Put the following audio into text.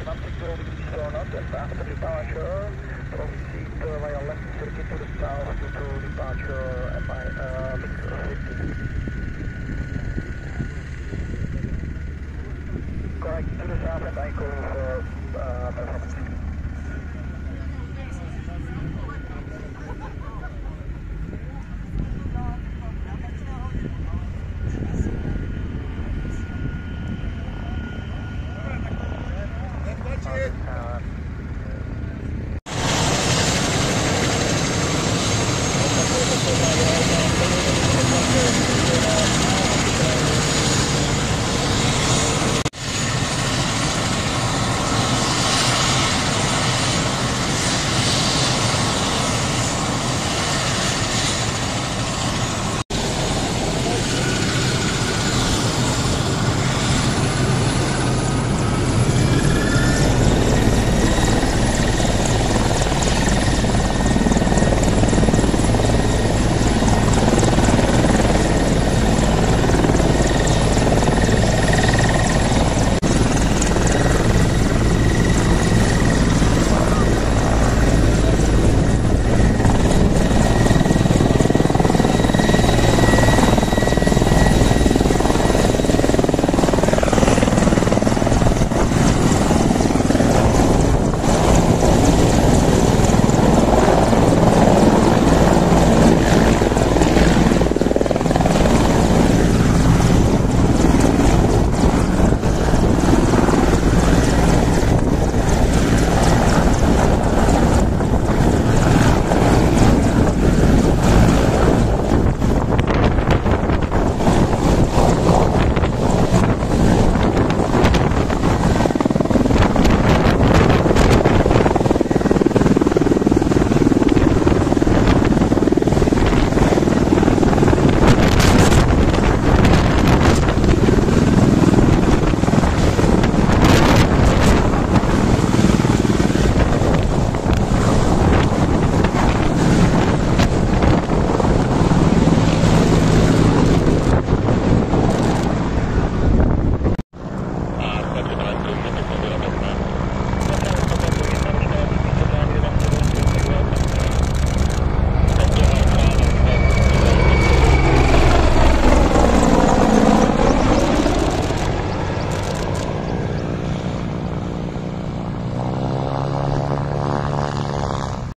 Atlantic Road is up and after departure, proceed uh, via left circuit to the south due to departure uh, 50. Correct, to the south and I go for uh, performance. shit. Power. Yeah.